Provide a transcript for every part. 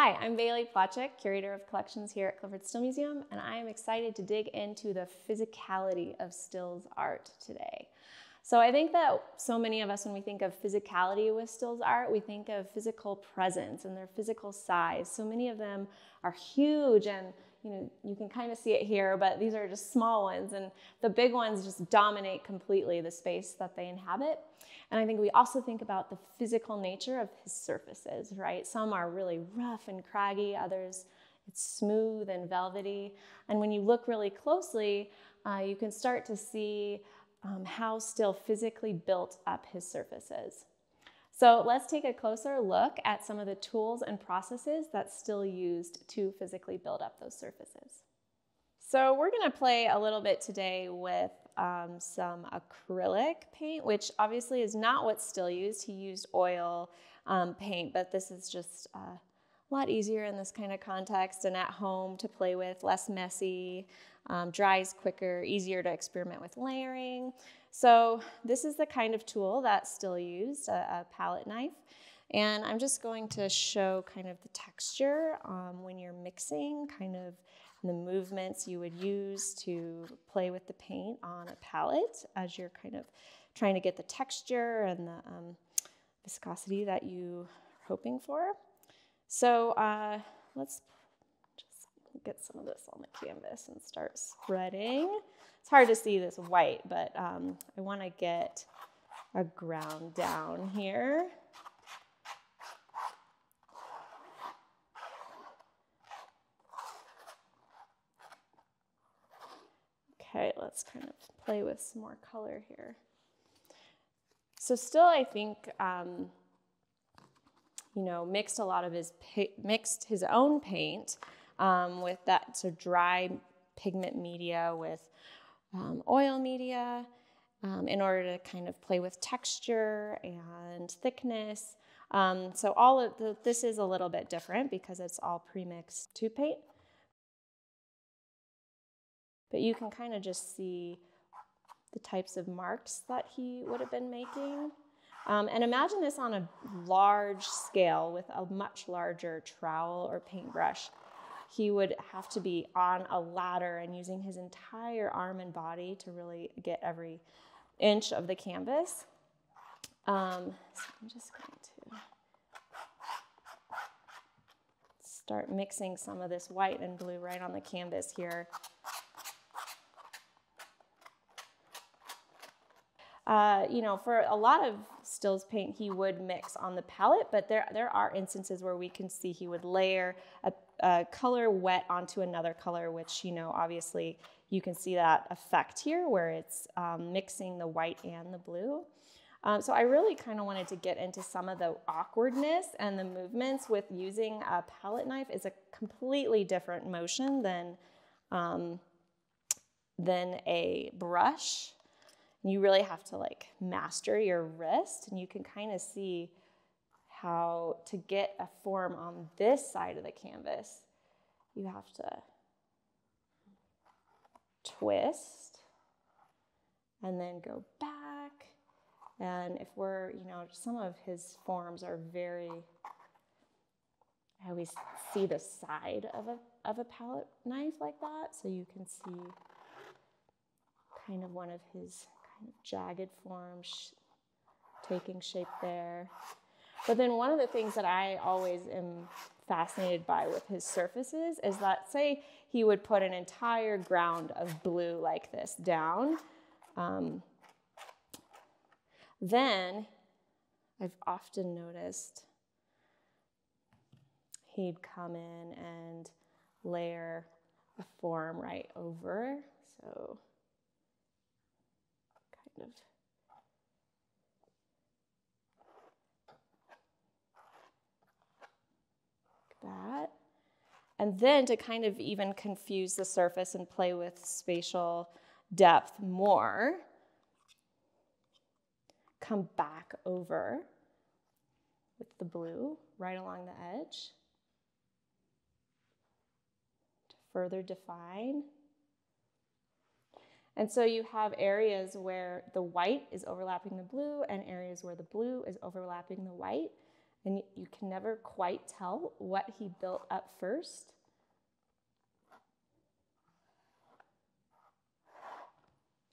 Hi, I'm Bailey Placzek, Curator of Collections here at Clyfford Still Museum, and I am excited to dig into the physicality of Still's art today. So I think that so many of us, when we think of physicality with Still's art, we think of physical presence and their physical size. So many of them are huge and you know, you can kind of see it here, but these are just small ones and the big ones just dominate completely the space that they inhabit. And I think we also think about the physical nature of his surfaces, right? Some are really rough and craggy, others it's smooth and velvety. And when you look really closely, uh, you can start to see um, how Still physically built up his surfaces. So let's take a closer look at some of the tools and processes that Still used to physically build up those surfaces. So we're gonna play a little bit today with um, some acrylic paint, which obviously is not what's Still used. He used oil um, paint, but this is just uh, a lot easier in this kind of context and at home to play with, less messy, um, dries quicker, easier to experiment with layering. So this is the kind of tool that's Still used, a, a palette knife. And I'm just going to show kind of the texture um, when you're mixing, kind of the movements you would use to play with the paint on a palette as you're kind of trying to get the texture and the um, viscosity that you are hoping for. So uh, let's just get some of this on the canvas and start spreading. It's hard to see this white, but um, I want to get a ground down here. Okay, let's kind of play with some more color here. So Still, I think, um, you know, mixed a lot of his, mixed his own paint um, with that so dry pigment media with um, oil media um, in order to kind of play with texture and thickness. Um, so all of the, this is a little bit different because it's all pre-mixed to paint. But you can kind of just see the types of marks that he would have been making. Um, and imagine this on a large scale with a much larger trowel or paintbrush. He would have to be on a ladder and using his entire arm and body to really get every inch of the canvas. Um, so I'm just going to start mixing some of this white and blue right on the canvas here. Uh, you know, for a lot of Still's paint, he would mix on the palette, but there, there are instances where we can see he would layer a, a color wet onto another color, which, you know, obviously you can see that effect here where it's um, mixing the white and the blue. Um, so I really kind of wanted to get into some of the awkwardness and the movements with using a palette knife is a completely different motion than, um, than a brush you really have to like master your wrist and you can kind of see how to get a form on this side of the canvas, you have to twist and then go back. And if we're, you know, some of his forms are very, I always see the side of a, of a palette knife like that. So you can see kind of one of his kind of jagged forms taking shape there. But then one of the things that I always am fascinated by with his surfaces is that, say, he would put an entire ground of blue like this down. Um, then I've often noticed he'd come in and layer a form right over. So kind of that. And then to kind of even confuse the surface and play with spatial depth more, come back over with the blue right along the edge to further define and so you have areas where the white is overlapping the blue and areas where the blue is overlapping the white and you can never quite tell what he built up first.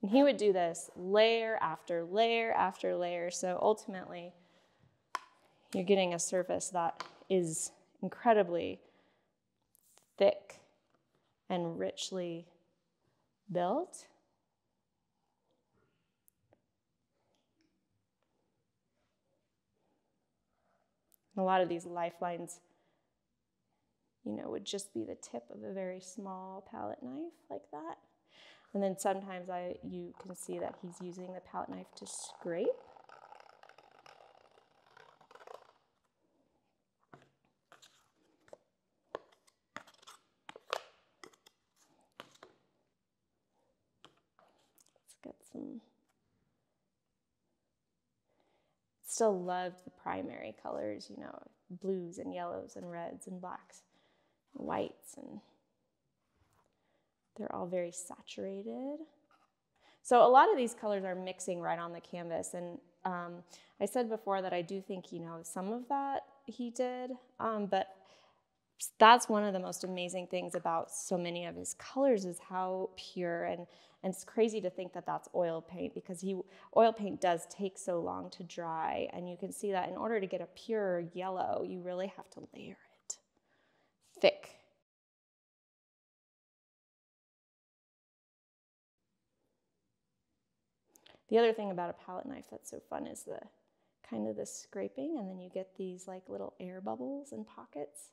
And he would do this layer after layer after layer. So ultimately, you're getting a surface that is incredibly thick and richly built. A lot of these lifelines, you know, would just be the tip of a very small palette knife like that. And then sometimes I, you can see that he's using the palette knife to scrape. Let's get some Still loved the primary colors, you know, blues and yellows and reds and blacks and whites and they're all very saturated. So a lot of these colors are mixing right on the canvas. And um, I said before that I do think, you know, some of that he did, um, but that's one of the most amazing things about so many of his colors is how pure and and it's crazy to think that that's oil paint because he oil paint does take so long to dry and you can see that in order to get a pure yellow you really have to layer it thick. The other thing about a palette knife that's so fun is the kind of the scraping and then you get these like little air bubbles and pockets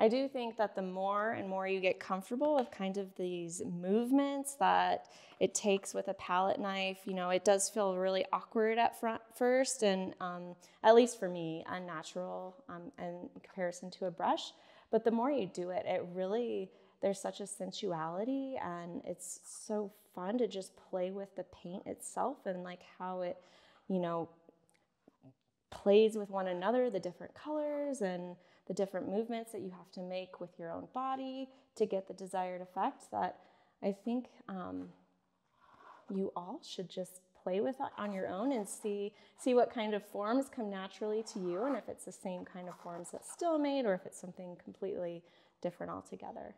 I do think that the more and more you get comfortable with kind of these movements that it takes with a palette knife, you know, it does feel really awkward at front first, and um, at least for me, unnatural um, in comparison to a brush. But the more you do it, it really there's such a sensuality, and it's so fun to just play with the paint itself and like how it, you know, plays with one another, the different colors and the different movements that you have to make with your own body to get the desired effect that I think um, you all should just play with on your own and see see what kind of forms come naturally to you and if it's the same kind of forms that Still made or if it's something completely different altogether.